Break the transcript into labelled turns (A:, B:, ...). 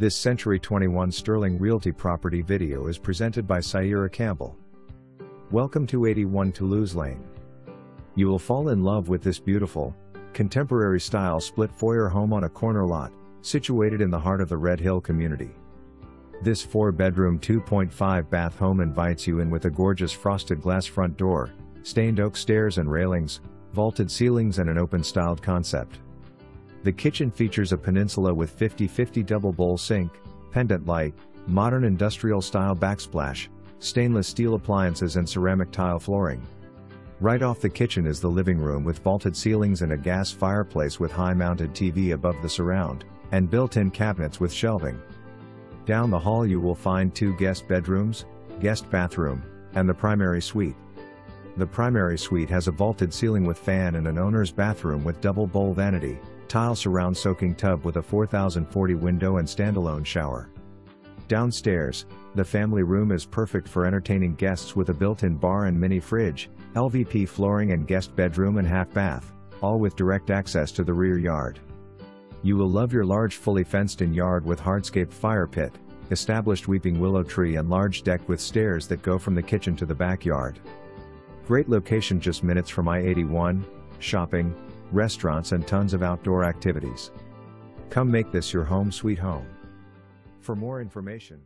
A: This Century 21 Sterling Realty property video is presented by Saira Campbell. Welcome to 81 Toulouse Lane. You will fall in love with this beautiful, contemporary style split foyer home on a corner lot, situated in the heart of the Red Hill community. This 4 bedroom 2.5 bath home invites you in with a gorgeous frosted glass front door, stained oak stairs and railings, vaulted ceilings and an open styled concept. The kitchen features a peninsula with 50-50 double bowl sink, pendant light, modern industrial style backsplash, stainless steel appliances and ceramic tile flooring. Right off the kitchen is the living room with vaulted ceilings and a gas fireplace with high-mounted TV above the surround, and built-in cabinets with shelving. Down the hall you will find two guest bedrooms, guest bathroom, and the primary suite. The primary suite has a vaulted ceiling with fan and an owner's bathroom with double bowl vanity, tile surround soaking tub with a 4040 window and standalone shower. Downstairs, the family room is perfect for entertaining guests with a built-in bar and mini fridge, LVP flooring and guest bedroom and half bath, all with direct access to the rear yard. You will love your large fully fenced-in yard with hardscaped fire pit, established weeping willow tree and large deck with stairs that go from the kitchen to the backyard. Great location just minutes from I-81, shopping, restaurants and tons of outdoor activities. Come make this your home sweet home. For more information,